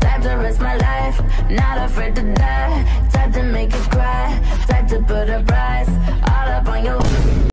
Time to risk my life, not afraid to die.